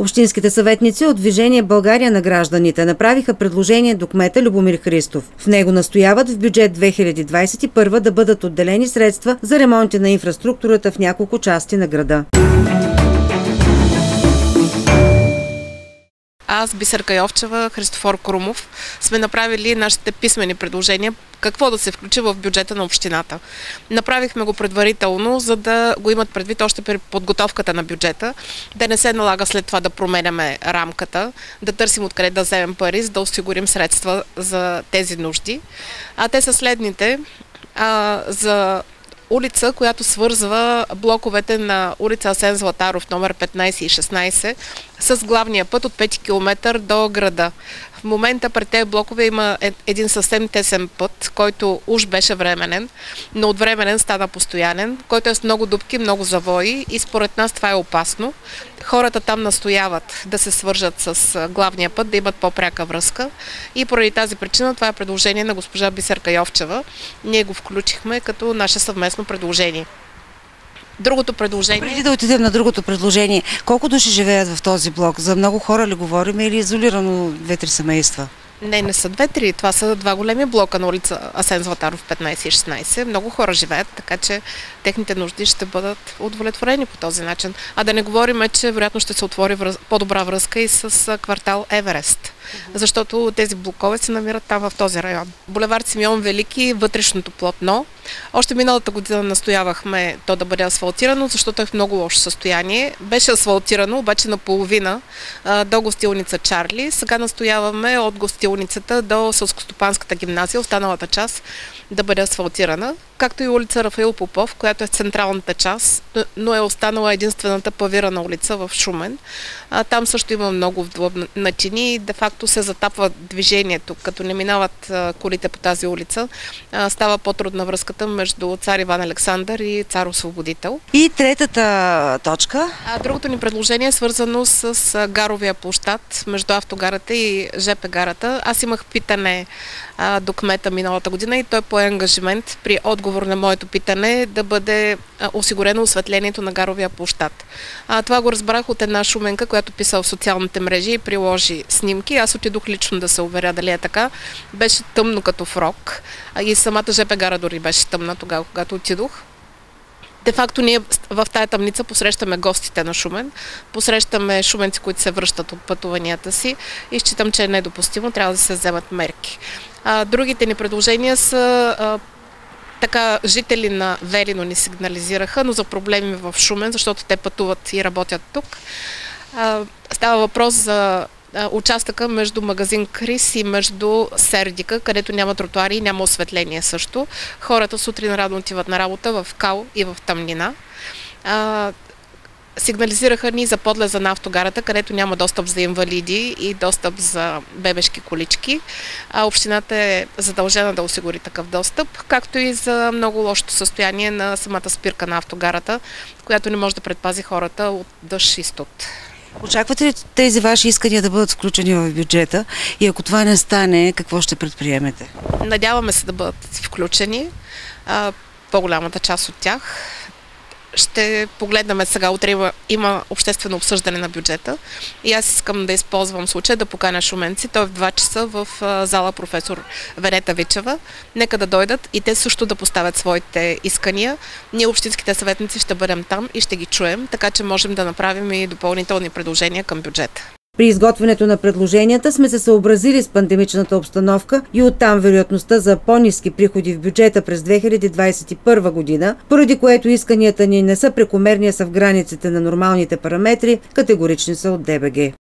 Общинските съветници от Движение България на гражданите направиха предложение до кмета Любомир Христов. В него настояват в бюджет 2021 да бъдат отделени средства за ремонти на инфраструктурата в няколко части на града. Аз, Бисерка Йовчева, Христофор Крумов сме направили нашите писмени предложения какво да се включи в бюджета на общината. Направихме го предварително, за да го имат предвид още при подготовката на бюджета, да не се налага след това да променяме рамката, да търсим откъде да вземем пари, за да осигурим средства за тези нужди. А те са следните. А, за улица, която свързва блоковете на улица Асен Златаров номер 15 и 16 с главния път от 5 км до града. В момента пред тези блокове има е, един съвсем тесен път, който уж беше временен, но от временен стана постоянен, който е с много дубки, много завои и според нас това е опасно. Хората там настояват да се свържат с главния път, да имат по-пряка връзка и поради тази причина това е предложение на госпожа Бисерка Йовчева. Ние го включихме като наше съвместно предложение. Другото предложение. Преди да отидем на другото предложение, колко души живеят в този блок? За много хора ли говорим или изолирано две-три семейства? Не, не са две-три. Това са два големи блока на улица Асен Златаров 15 и 16. Много хора живеят, така че техните нужди ще бъдат удовлетворени по този начин. А да не говорим, че вероятно ще се отвори връз... по-добра връзка и с квартал Еверест защото тези блокове се намират там в този район. Булевард Симеон Велики, вътрешното платно. Още миналата година настоявахме то да бъде асфалтирано, защото е в много лошо състояние. Беше асфалтирано, обаче наполовина до гостилница Чарли. Сега настояваме от гостилницата до Сълскостопанската гимназия, останалата част да бъде асфалтирана, както и улица Рафаил Попов, която е в централната част, но е останала единствената павирана улица в Шумен. А, там също има много вдлъбнатини и де-факто се затапва движението. Като не минават а, колите по тази улица, а, става по-трудна връзката между цар Иван Александър и цар Освободител. И третата точка? А, другото ни предложение е свързано с гаровия площад между автогарата и ЖП гарата. Аз имах питане а, до кмета миналата година и той пое ангажимент при отговор на моето питане да бъде осигурено осветлението на гаровия площад. А, това го разбрах от една шуменка, която писа в социалните мрежи и приложи снимки. Аз отидох лично да се уверя дали е така. Беше тъмно като фрок и самата ЖП гара дори беше тъмна тогава, когато отидох. Де факто ние в тая тъмница посрещаме гостите на Шумен, посрещаме шуменци, които се връщат от пътуванията си и считам, че е недопустимо, трябва да се вземат мерки. А, другите ни предложения са а, така жители на Велино ни сигнализираха, но за проблеми в Шумен, защото те пътуват и работят тук. Става въпрос за участъка между магазин Крис и между Сердика, където няма тротуари и няма осветление също. Хората сутрин рано отиват на работа в кал и в тъмнина. Сигнализираха ни за подлеза на автогарата, където няма достъп за инвалиди и достъп за бебешки колички. А общината е задължена да осигури такъв достъп, както и за много лошото състояние на самата спирка на автогарата, която не може да предпази хората от дъжд и студ. Очаквате ли тези ваши искания да бъдат включени в бюджета и ако това не стане, какво ще предприемете? Надяваме се да бъдат включени. По-голямата част от тях ще погледнем сега. Утре има, обществено обсъждане на бюджета и аз искам да използвам случая да поканя шуменци. Той е в 2 часа в зала професор Венета Вичева. Нека да дойдат и те също да поставят своите искания. Ние, общинските съветници, ще бъдем там и ще ги чуем, така че можем да направим и допълнителни предложения към бюджета. При изготвянето на предложенията сме се съобразили с пандемичната обстановка и оттам вероятността за по-низки приходи в бюджета през 2021 година, поради което исканията ни не са прекомерни, са в границите на нормалните параметри, категорични са от ДБГ.